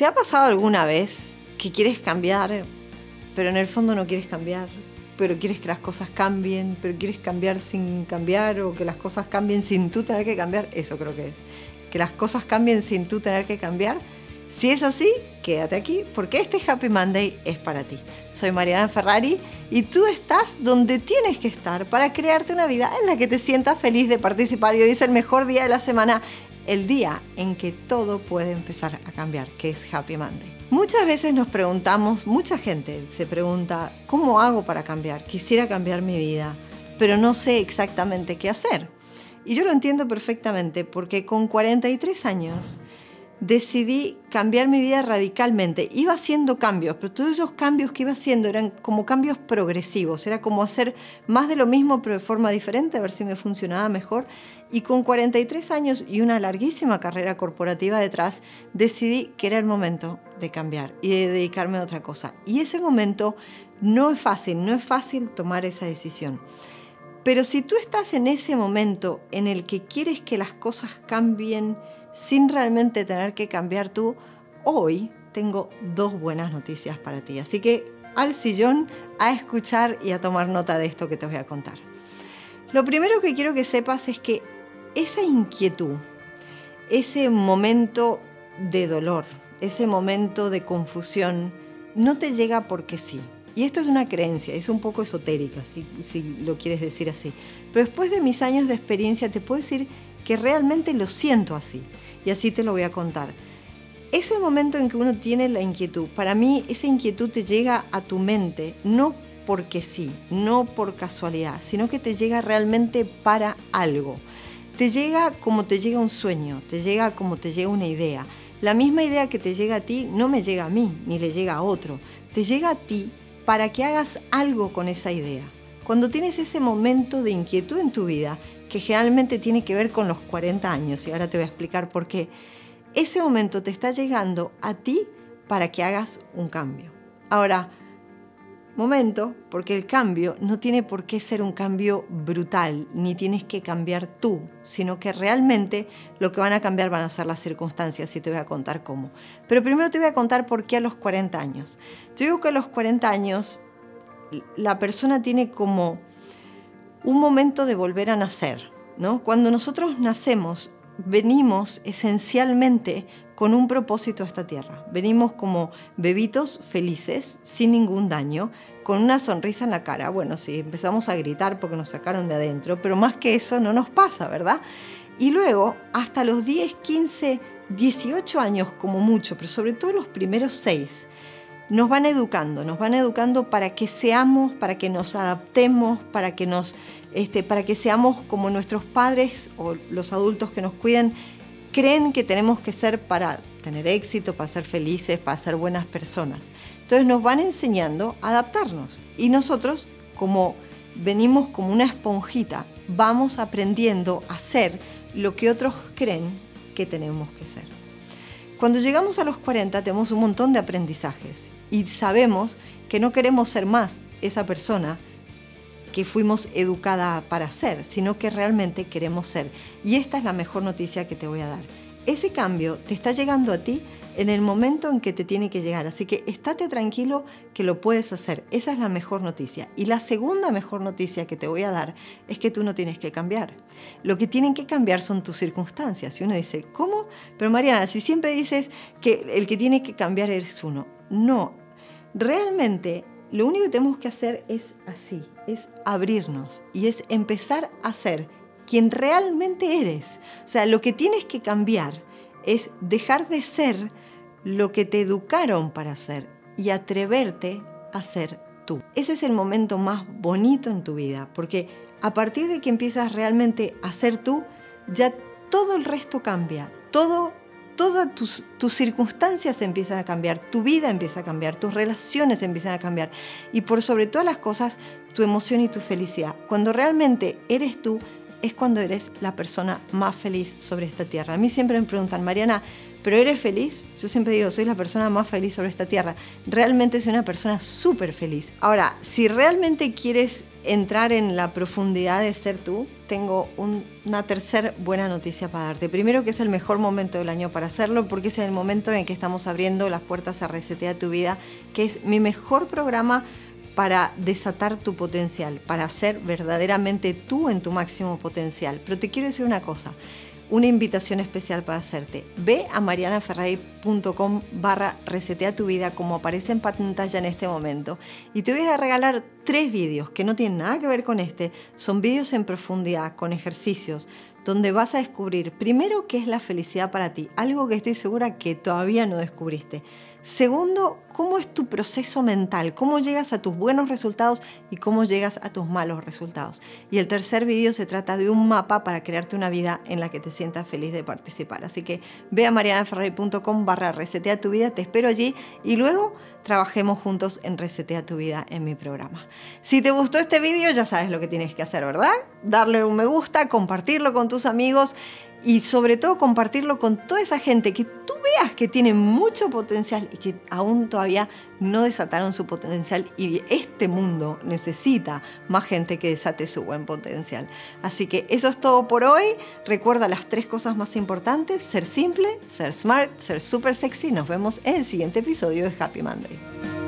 ¿Te ha pasado alguna vez que quieres cambiar, pero en el fondo no quieres cambiar? Pero quieres que las cosas cambien, pero quieres cambiar sin cambiar, o que las cosas cambien sin tú tener que cambiar. Eso creo que es. Que las cosas cambien sin tú tener que cambiar. Si es así, quédate aquí porque este Happy Monday es para ti. Soy Mariana Ferrari y tú estás donde tienes que estar para crearte una vida en la que te sientas feliz de participar y hoy es el mejor día de la semana el día en que todo puede empezar a cambiar, que es Happy Monday. Muchas veces nos preguntamos, mucha gente se pregunta, ¿cómo hago para cambiar? Quisiera cambiar mi vida, pero no sé exactamente qué hacer. Y yo lo entiendo perfectamente porque con 43 años decidí cambiar mi vida radicalmente. Iba haciendo cambios, pero todos esos cambios que iba haciendo eran como cambios progresivos, era como hacer más de lo mismo pero de forma diferente, a ver si me funcionaba mejor. Y con 43 años y una larguísima carrera corporativa detrás, decidí que era el momento de cambiar y de dedicarme a otra cosa. Y ese momento no es fácil, no es fácil tomar esa decisión. Pero si tú estás en ese momento en el que quieres que las cosas cambien, sin realmente tener que cambiar tú, hoy tengo dos buenas noticias para ti. Así que al sillón a escuchar y a tomar nota de esto que te voy a contar. Lo primero que quiero que sepas es que esa inquietud, ese momento de dolor, ese momento de confusión, no te llega porque sí. Y esto es una creencia, es un poco esotérica, si, lo quieres decir así. Pero después de mis años de experiencia te puedo decir que realmente lo siento así. Y así te lo voy a contar. Ese momento en que uno tiene la inquietud, para mí esa inquietud te llega a tu mente, no porque sí, no por casualidad, sino que te llega realmente para algo. Te llega como te llega un sueño, te llega como te llega una idea. La misma idea que te llega a ti no me llega a mí, ni le llega a otro. Te llega a ti para que hagas algo con esa idea. Cuando tienes ese momento de inquietud en tu vida, que generalmente tiene que ver con los 40 años, y ahora te voy a explicar por qué. Ese momento te está llegando a ti para que hagas un cambio. Ahora, momento, porque el cambio no tiene por qué ser un cambio brutal, ni tienes que cambiar tú, sino que realmente lo que van a cambiar van a ser las circunstancias y te voy a contar cómo. Pero primero te voy a contar por qué a los 40 años. Yo digo que a los 40 años la persona tiene como un momento de volver a nacer. ¿no? Cuando nosotros nacemos, venimos esencialmente con un propósito a esta tierra. Venimos como bebitos felices, sin ningún daño, con una sonrisa en la cara. Bueno, sí, empezamos a gritar porque nos sacaron de adentro, pero más que eso no nos pasa, ¿verdad? Y luego, hasta los 10, 15, 18 años como mucho, pero sobre todo los primeros 6, nos van educando, nos van educando para que seamos, para que nos adaptemos, para que nos, este, para que seamos como nuestros padres o los adultos que nos cuidan creen que tenemos que ser para tener éxito, para ser felices, para ser buenas personas. Entonces nos van enseñando a adaptarnos y nosotros como venimos como una esponjita, vamos aprendiendo a ser lo que otros creen que tenemos que ser. Cuando llegamos a los 40 tenemos un montón de aprendizajes y sabemos que no queremos ser más esa persona que fuimos educada para ser, sino que realmente queremos ser. Y esta es la mejor noticia que te voy a dar. Ese cambio te está llegando a ti en el momento en que te tiene que llegar. Así que estate tranquilo que lo puedes hacer. Esa es la mejor noticia. Y la segunda mejor noticia que te voy a dar es que tú no tienes que cambiar. Lo que tienen que cambiar son tus circunstancias. Y uno dice, ¿cómo? Pero Mariana, si siempre dices que el que tiene que cambiar eres uno. No, realmente lo único que tenemos que hacer es así, es abrirnos y es empezar a ser quien realmente eres. O sea, lo que tienes que cambiar es dejar de ser lo que te educaron para ser y atreverte a ser tú. Ese es el momento más bonito en tu vida, porque a partir de que empiezas realmente a ser tú, ya todo el resto cambia, todo todas tus, tus, circunstancias empiezan a cambiar, tu vida empieza a cambiar, tus relaciones empiezan a cambiar y por sobre todas las cosas, tu emoción y tu felicidad. Cuando realmente eres tú, es cuando eres la persona más feliz sobre esta tierra. A mí siempre me preguntan, Mariana, ¿pero eres feliz? Yo siempre digo, soy la persona más feliz sobre esta tierra. Realmente soy una persona súper feliz. Ahora, si realmente quieres entrar en la profundidad de ser tú, tengo una tercera buena noticia para darte. Primero que es el mejor momento del año para hacerlo porque es el momento en que estamos abriendo las puertas a Resetea tu vida, que es mi mejor programa para desatar tu potencial, para ser verdaderamente tú en tu máximo potencial. Pero te quiero decir una cosa, una invitación especial para hacerte. Ve a marianaferrari.com barra resetea tu vida como aparece en pantalla en este momento y te voy a regalar tres vídeos que no tienen nada que ver con este. Son vídeos en profundidad, con ejercicios, donde vas a descubrir primero qué es la felicidad para ti, algo que estoy segura que todavía no descubriste. Segundo, cómo es tu proceso mental, cómo llegas a tus buenos resultados y cómo llegas a tus malos resultados. Y el tercer vídeo se trata de un mapa para crearte una vida en la que te sientas feliz de participar. Así que ve a marianaferrari.com barra resetea tu vida, te espero allí y luego trabajemos juntos en Resetea tu vida en mi programa. Si te gustó este vídeo ya sabes lo que tienes que hacer, ¿verdad? Darle un me gusta, compartirlo con tus amigos y sobre todo compartirlo con toda esa gente que tú veas que tiene mucho potencial y que aún todavía no desataron su potencial y este mundo necesita más gente que desate su buen potencial. Así que eso es todo por hoy. Recuerda las tres cosas más importantes, ser simple, ser smart, ser super sexy. Nos vemos en el siguiente episodio de Happy Monday.